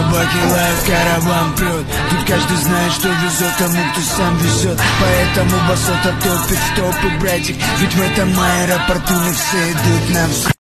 Собаки лают, караван прет. Тут каждый знает, что везет а тому, кто сам везет. Поэтому басота топит в топы, братик. Ведь в этом аэропорту мы все идут на взлет